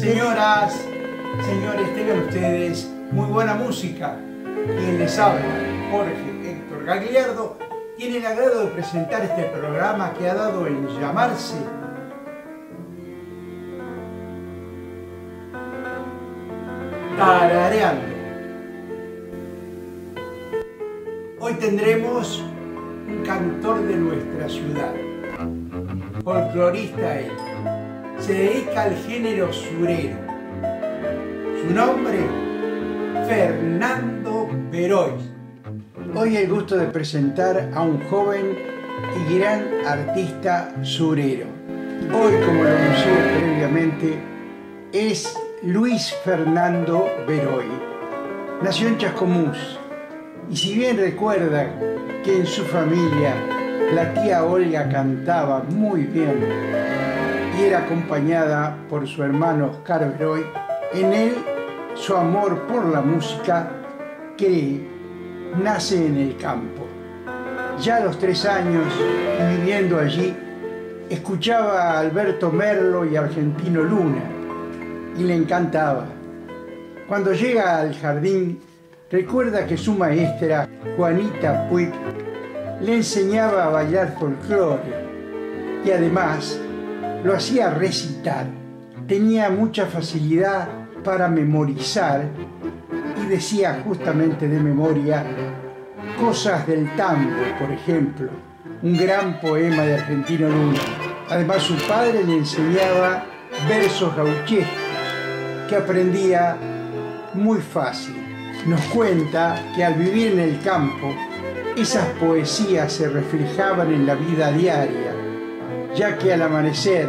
Señoras, señores, tengan ustedes muy buena música. Quien les habla, Jorge Héctor Gagliardo, tiene el agrado de presentar este programa que ha dado en llamarse Tarareando. Hoy tendremos un cantor de nuestra ciudad, folclorista él, se dedica al género surero. Su nombre, Fernando Beroy. Hoy el gusto de presentar a un joven y gran artista surero. Hoy, como lo anuncié previamente, es Luis Fernando Beroy. Nació en Chascomús y si bien recuerda que en su familia la tía Olga cantaba muy bien y era acompañada por su hermano Oscar Beroy, en él su amor por la música que nace en el campo. Ya a los tres años, viviendo allí, escuchaba a Alberto Merlo y Argentino Luna y le encantaba. Cuando llega al jardín, recuerda que su maestra, Juanita Puig, le enseñaba a bailar folclore y además lo hacía recitar. Tenía mucha facilidad para memorizar y decía justamente de memoria cosas del tango, por ejemplo, un gran poema de Argentino Luna. Además su padre le enseñaba versos gauchescos que aprendía muy fácil. Nos cuenta que al vivir en el campo, esas poesías se reflejaban en la vida diaria, ya que al amanecer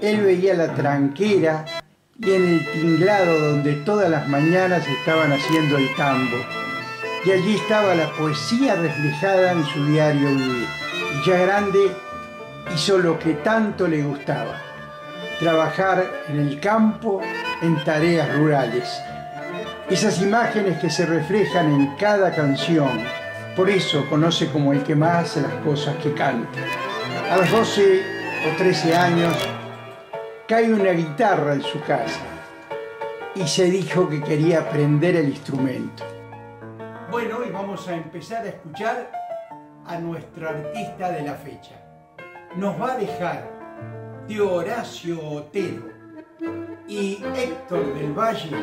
él veía la tranquera y en el tinglado donde todas las mañanas estaban haciendo el tambo. Y allí estaba la poesía reflejada en su diario vivir. Y ya grande hizo lo que tanto le gustaba, trabajar en el campo en tareas rurales. Esas imágenes que se reflejan en cada canción, por eso conoce como el que más hace las cosas que canta. A los 12 o 13 años cae una guitarra en su casa y se dijo que quería aprender el instrumento. Bueno, y vamos a empezar a escuchar a nuestro artista de la fecha. Nos va a dejar de Horacio Otero y Héctor del Valle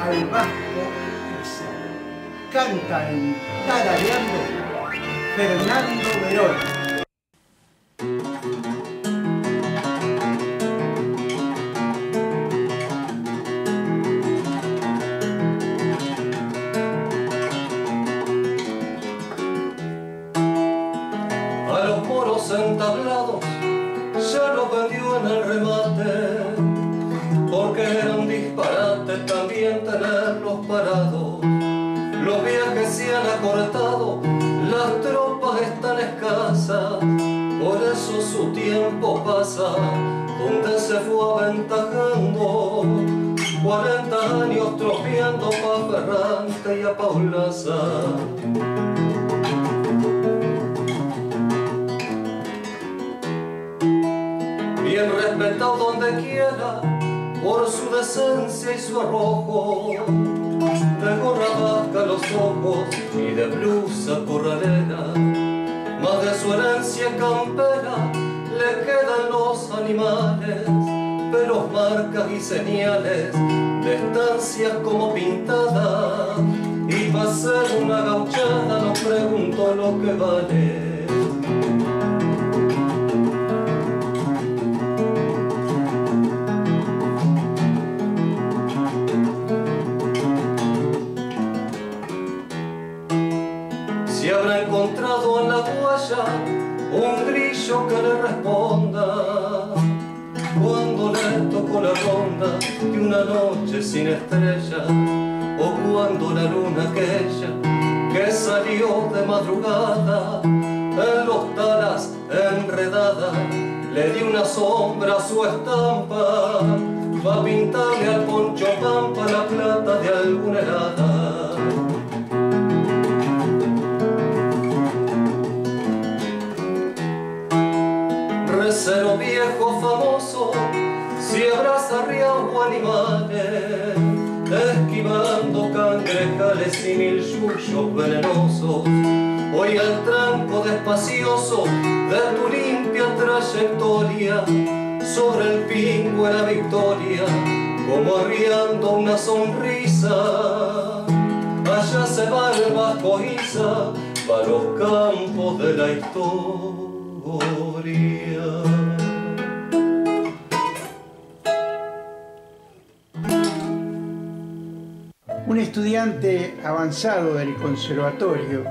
al Vasco Canta en Tarareando Fernando Verón. Aventajando 40 años tropeando pa' Ferrante y a Paulaza bien respetado donde quiera por su decencia y su arrojo. De gorra vasca los ojos y de blusa corralera. Más de su herencia campera le quedan los animales, pelos, marcas y señales de estancias como pintadas. Y va a ser una gauchada, no pregunto lo que vale. Tocó la ronda de una noche sin estrella o cuando la luna aquella que salió de madrugada en los talas enredada le dio una sombra a su estampa va a pintarle al poncho pampa la plata de alguna helada. Cero viejo Riagua animales, esquivando cangrejales y mil yuyos venenosos. Hoy al tranco despacioso de tu limpia trayectoria, sobre el pingo de la victoria, como arriando una sonrisa. Allá se va el para los campos de la historia. Un estudiante avanzado del conservatorio,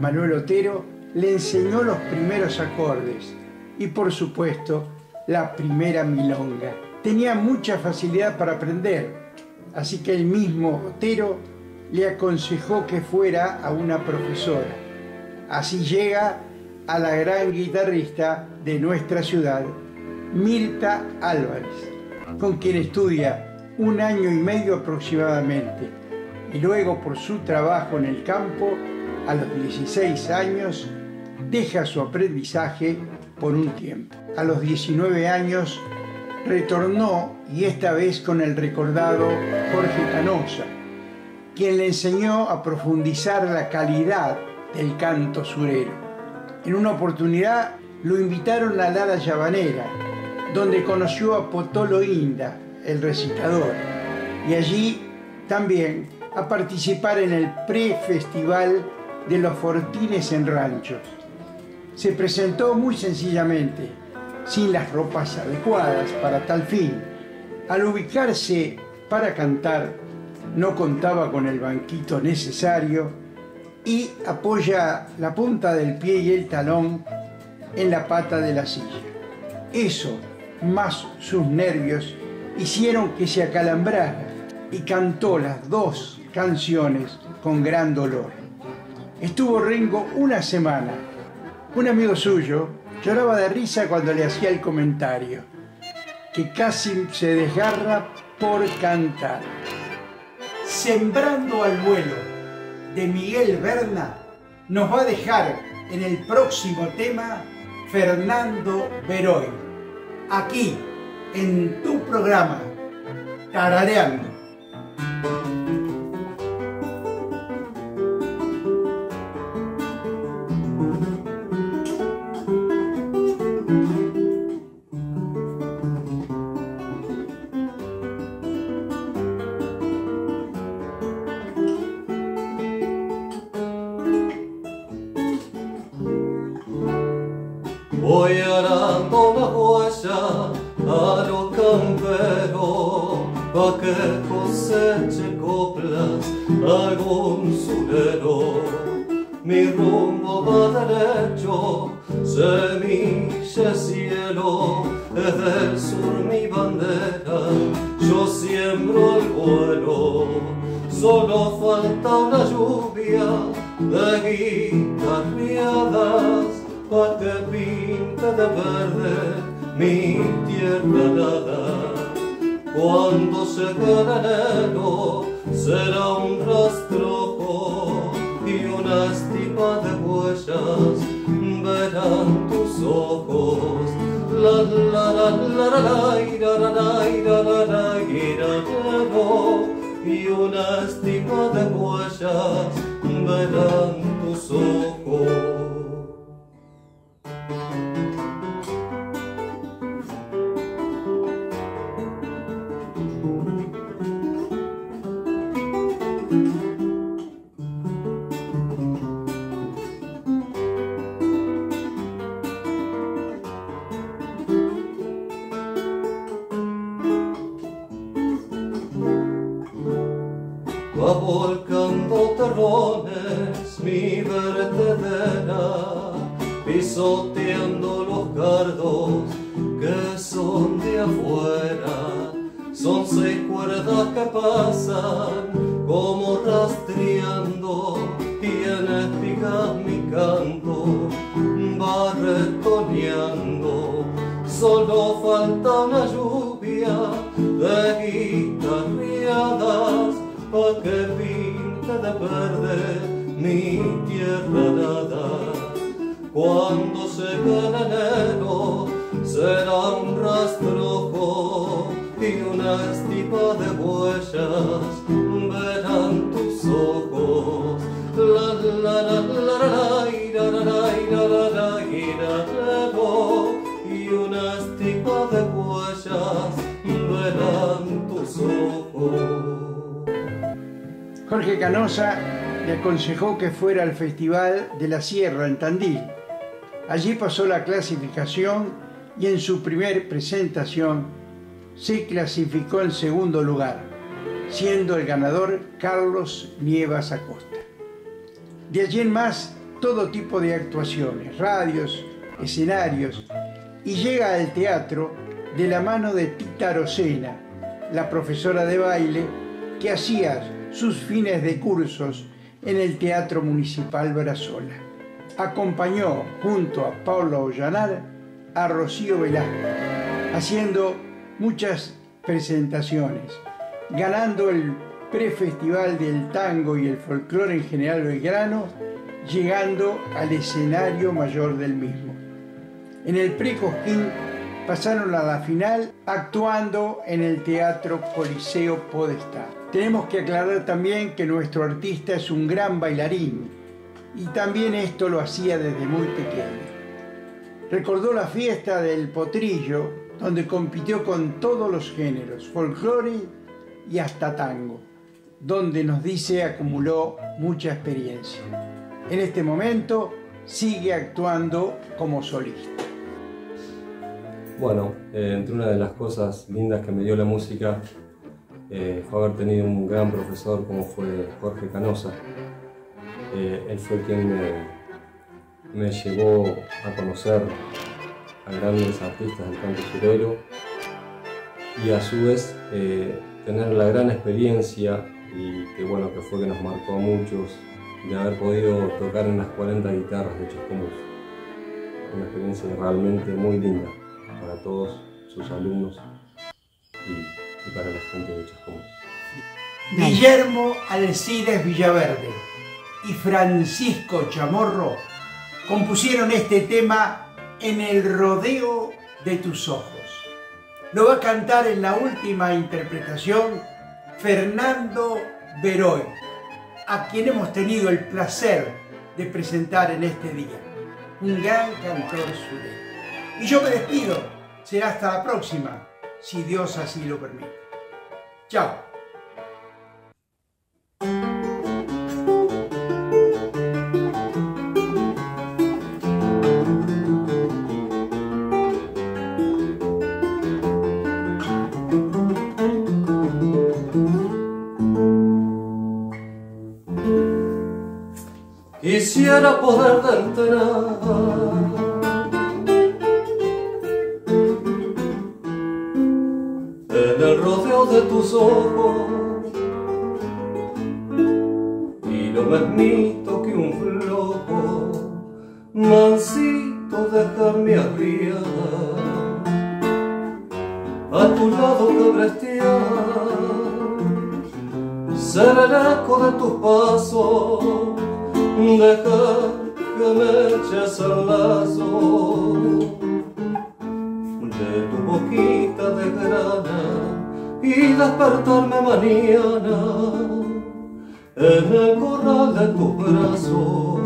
Manuel Otero, le enseñó los primeros acordes y por supuesto la primera milonga. Tenía mucha facilidad para aprender, así que el mismo Otero le aconsejó que fuera a una profesora. Así llega a la gran guitarrista de nuestra ciudad, Mirta Álvarez, con quien estudia un año y medio aproximadamente y luego por su trabajo en el campo, a los 16 años, deja su aprendizaje por un tiempo. A los 19 años retornó y esta vez con el recordado Jorge Canosa, quien le enseñó a profundizar la calidad del canto surero. En una oportunidad lo invitaron a la Llavanera, donde conoció a Potolo Inda, el recitador, y allí también a participar en el pre-festival de los Fortines en Ranchos. Se presentó muy sencillamente, sin las ropas adecuadas para tal fin. Al ubicarse para cantar, no contaba con el banquito necesario y apoya la punta del pie y el talón en la pata de la silla. Eso, más sus nervios, hicieron que se acalambrara y cantó las dos canciones con gran dolor. Estuvo Ringo una semana. Un amigo suyo lloraba de risa cuando le hacía el comentario, que casi se desgarra por cantar. Sembrando al vuelo de Miguel Berna nos va a dejar en el próximo tema Fernando Beroy, aquí en tu programa, Tarareando. pa' que coseche coplas agonzulero. Mi rumbo va derecho, semilla cielo, desde el sur mi bandera, yo siembro el vuelo. Solo falta una lluvia de guitarriadas pa' que pinte de verde mi tierra nada cuando se quede enero será un rastrojo y una estipa de huellas verán tus ojos. La la la la la la ira la la ira la la ira y una estipa de huellas verán tus ojos. va volcando terrones mi vertedera, pisoteando los cardos que son de afuera. Son seis cuerdas que pasan como rastreando y en espigas mi canto va solo mi tierna nada. Cuando se gana enero será un rastrojo y una estipa de huellas verán tus ojos. La la la la la ira la la ira la la ira y una estipa de huellas verán tus ojos. Jorge Canosa le aconsejó que fuera al Festival de la Sierra en Tandil. Allí pasó la clasificación y en su primer presentación se clasificó en segundo lugar, siendo el ganador Carlos Nievas Acosta. De allí en más, todo tipo de actuaciones, radios, escenarios, y llega al teatro de la mano de Tita Rosena, la profesora de baile que hacía sus fines de cursos en el Teatro Municipal Brazola. Acompañó junto a Paula Ollanar a Rocío Velasco, haciendo muchas presentaciones, ganando el prefestival del tango y el folclore en general belgrano, llegando al escenario mayor del mismo. En el pre-Cosquín pasaron a la final actuando en el Teatro Coliseo Podestá. Tenemos que aclarar también que nuestro artista es un gran bailarín y también esto lo hacía desde muy pequeño. Recordó la fiesta del potrillo, donde compitió con todos los géneros, folclore y hasta tango, donde nos dice acumuló mucha experiencia. En este momento sigue actuando como solista. Bueno, eh, entre una de las cosas lindas que me dio la música eh, fue haber tenido un gran profesor como fue Jorge Canosa. Eh, él fue quien me, llevó a conocer a grandes artistas del canto surero y a su vez tener la gran experiencia y que bueno que fue que nos marcó a muchos de haber podido tocar en las 40 guitarras de Chascomús. Una experiencia realmente muy linda para todos sus alumnos para la gente de. Guillermo Alcides Villaverde y Francisco Chamorro compusieron este tema en el rodeo de tus ojos. Lo va a cantar en la última interpretación Fernando Beroy, a quien hemos tenido el placer de presentar en este día. Un gran cantor surero. Y yo me despido. Será hasta la próxima, si Dios así lo permite. Chao. Quisiera poder entrar de tus ojos. Y lo mismito que un flojo mansito dejarme arriar a tu lado cabrestear ser el eco de tus pasos. Dejar que me eches el lazo. De tu boquita de grana y despertarme mañana en el corral de tus brazos.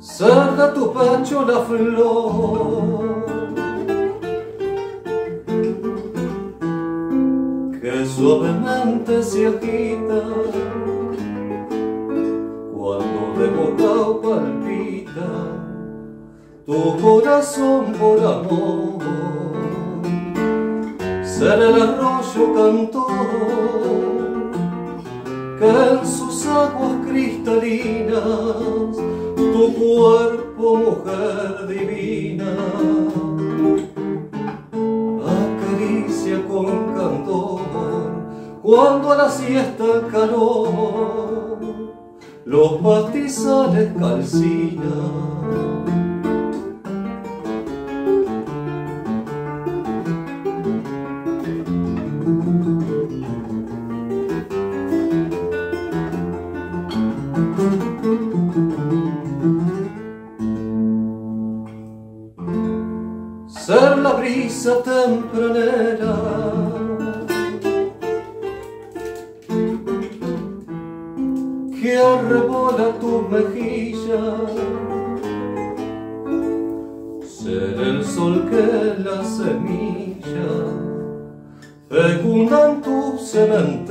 Ser tu pecho la flor suavemente se agita cuando de boca palpita tu corazón por amor. Ser el arroyo cantor que en sus aguas cristalinas tu cuerpo mujer divina cuando a la siesta calor los pastizales calcinan. Que arrebola tu mejilla, ser el sol que la semilla fecunda en tu cementera,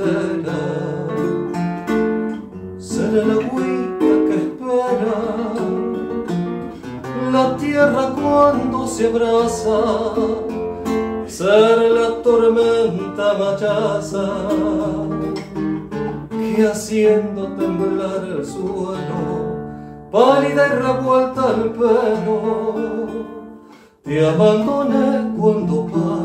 haciendo temblar el suelo, pálida y revuelta el pelo, te abandoné cuando pasa.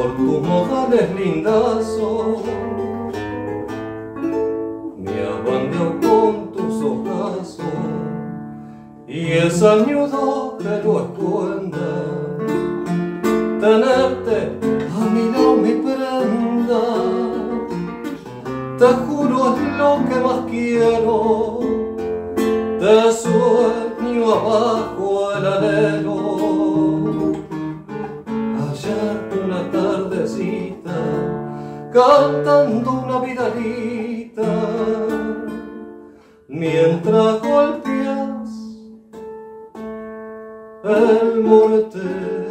Por tus modales lindazos, me abandeo con tus ojazos. Y es añudo que lo esconda. Tenerte a mi lado mi prenda. Te juro es lo que más quiero, cantando una vidalita, mientras golpeas el mortero.